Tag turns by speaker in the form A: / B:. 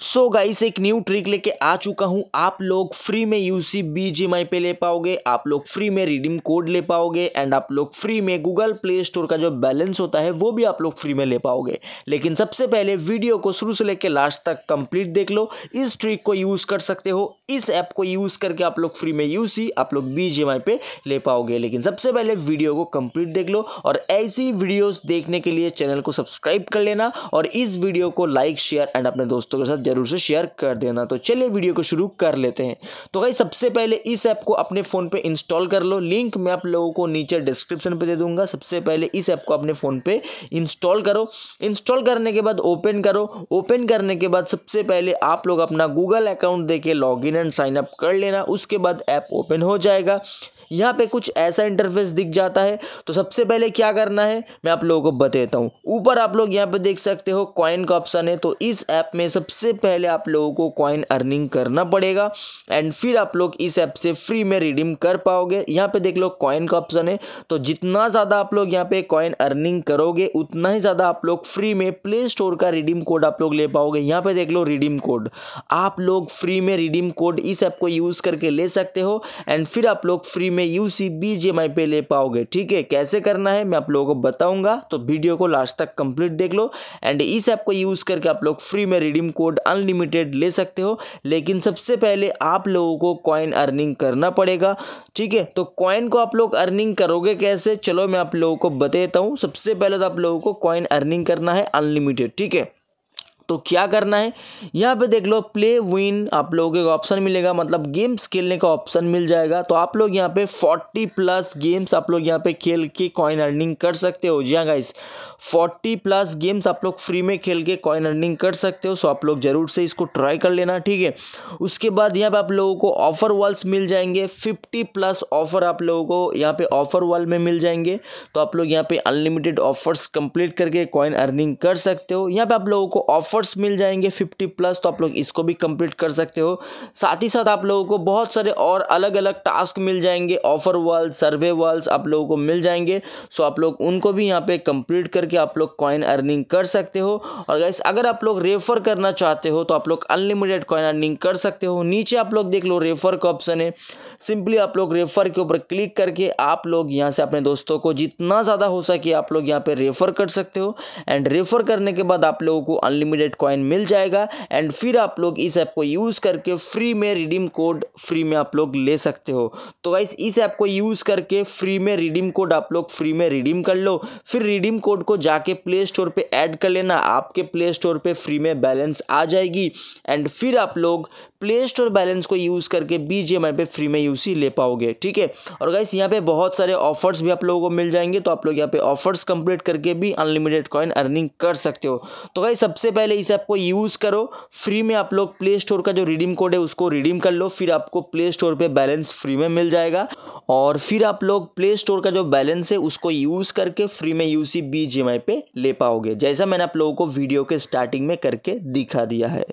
A: सो so guys एक new trick लेके आ चुका हूँ। आप लोग फ्री में यूसी बीजीएमआई पे ले पाओगे, आप लोग फ्री में रिडीम कोड ले पाओगे एंड आप लोग फ्री में गूगल प्ले स्टोर का जो बैलेंस होता है, वो भी आप लोग फ्री में ले पाओगे। लेकिन सबसे पहले वीडियो को शुरू से लेकर लास्ट तक कंप्लीट देख लो। इस ट्रिक को यूज़ कर सकते हो। इस ऐप को यूज़ करके आप लोग फ्री में यूसी आप लोग बीजीएमआई पे ले पाओगे। लेकिन सबसे पहले वीडियो को कंप्लीट देख लो और ऐसी वीडियोज़ देखने के लिए चैनल को सब्सक्राइब कर लेना और इस वीडियो को लाइक शेयर एंड अपने दोस्तों के साथ ज़रूर से शेयर कर देना। तो चलिए वीडियो को शुरू कर लेते हैं। तो भाई, सबसे पहले इस ऐप को अपने फ़ोन पे इंस्टॉल कर लो। लिंक मैं आप लोगों को नीचे डिस्क्रिप्शन पे दे दूँगा। सबसे पहले इस ऐप को अपने फ़ोन पे इंस्टॉल करो। इंस्टॉल करने के बाद ओपन करो। ओपन करने के बाद सबसे पहले आप लोग अपना गूगल अकाउंट दे के लॉग एंड साइन अप कर लेना। उसके बाद ऐप ओपन हो जाएगा। यहाँ पे कुछ ऐसा इंटरफेस दिख जाता है। तो सबसे पहले क्या करना है, मैं आप लोगों को बताता हूँ। ऊपर आप लोग यहाँ पे देख सकते हो कॉइन का ऑप्शन है। तो इस ऐप में सबसे पहले आप लोगों को कॉइन अर्निंग करना पड़ेगा। एंड फिर आप लोग इस ऐप से फ्री में रिडीम कर पाओगे। यहाँ पे देख लो कॉइन का ऑप्शन है। तो जितना ज़्यादा आप लोग यहाँ पे कॉइन अर्निंग करोगे, उतना ही ज़्यादा आप लोग फ्री में प्ले स्टोर का रिडीम कोड आप लोग ले पाओगे। यहाँ पे देख लो रिडीम कोड आप लोग फ्री में रिडीम कोड इस ऐप को यूज़ करके ले सकते हो। एंड फिर आप लोग फ्री में में U C B G M I पे ले पाओगे। ठीक है? कैसे करना है मैं आप लोगों को बताऊँगा। तो वीडियो को लास्ट तक कंप्लीट देख लो। एंड इस ऐप को यूज़ करके आप लोग फ्री में रिडीम कोड अनलिमिटेड ले सकते हो। लेकिन सबसे पहले आप लोगों को कॉइन अर्निंग करना पड़ेगा। ठीक है? तो कॉइन को आप लोग अर्निंग करोगे कैसे? चलो मैं आप लोगों को बताता हूँ। सबसे पहले तो आप लोगों को कॉइन अर्निंग करना है अनलिमिटेड। ठीक है? तो क्या करना है? यहाँ पे देख लो प्ले विन आप लोगों को ऑप्शन मिलेगा। मतलब गेम्स खेलने का ऑप्शन मिल जाएगा। तो आप लोग यहाँ पे 40 प्लस गेम्स आप लोग यहाँ पे खेल के कॉइन अर्निंग कर सकते हो। जी हाँ गाइस 40 प्लस गेम्स आप लोग फ्री में खेल के कॉइन अर्निंग कर सकते हो। सो आप लोग ज़रूर से इसको ट्राई कर लेना, ठीक है? उसके बाद यहाँ पे आप लोगों को ऑफ़र वॉल्स मिल जाएँगे। फिफ्टी प्लस ऑफ़र आप लोगों को यहाँ पे ऑफ़र वॉल में मिल जाएँगे। तो आप लोग यहाँ पे अनलिमिटेड ऑफर्स कंप्लीट करके कॉइन अर्निंग कर सकते हो। यहाँ पे आप लोगों को ऑफ़र ऑफर्स मिल जाएँगे फिफ्टी प्लस तो आप लोग इसको भी कंप्लीट कर सकते हो। साथ ही साथ आप लोगों को बहुत सारे और अलग अलग टास्क मिल जाएँगे ऑफ़र वाल्स सर्वे वाल्स आप लोगों को मिल जाएँगे। सो आप लोग उनको भी यहाँ पे कंप्लीट करके आप लोग कॉइन अर्निंग कर सकते हो। और गैस अगर आप लोग रेफर करना चाहते हो तो आप लोग अनलिमिटेड कॉइन अर्निंग कर सकते हो। नीचे आप लोग देख लो रेफर का ऑप्शन है। सिंपली आप लोग रेफर के ऊपर क्लिक करके आप लोग यहाँ से अपने दोस्तों को जितना ज़्यादा हो सके आप लोग यहाँ पे रेफर कर सकते हो। एंड रेफर करने के बाद आप लोगों को अनलिमिटेड हंड्रेड कॉइन मिल जाएगा एंड फिर आप लोग इस ऐप को यूज़ करके फ्री में रिडीम कोड फ्री में आप लोग ले सकते हो। तो गाइस इस ऐप को यूज़ करके फ्री में रिडीम कोड आप लोग फ्री में रिडीम कर लो। फिर रिडीम कोड को जाके प्ले स्टोर पे ऐड कर लेना, आपके प्ले स्टोर पे फ्री में बैलेंस आ जाएगी। एंड फिर आप लोग प्ले स्टोर बैलेंस को यूज़ करके बी जी पे फ्री में यूसी ले पाओगे, ठीक है? और गाइस यहाँ पे बहुत सारे ऑफर्स भी आप लोगों को मिल जाएँगे तो आप लोग यहाँ पे ऑफर्स कंप्लीट करके भी अनलिमिटेड कॉइन अर्निंग कर सकते हो। तो गाइस सबसे पहले इस ऐप को यूज़ करो। फ्री में आप लोग प्ले स्टोर का जो रिडीम कोड है, उसको रिडीम कर लो, फिर आपको प्ले स्टोर पर बैलेंस फ्री में मिल जाएगा। और फिर आप लोग प्ले स्टोर का जो बैलेंस है, उसको यूज़ करके फ्री में यूसी बी जी पे ले पाओगे। जैसा मैंने आप लोगों को वीडियो के स्टार्टिंग में करके दिखा दिया है।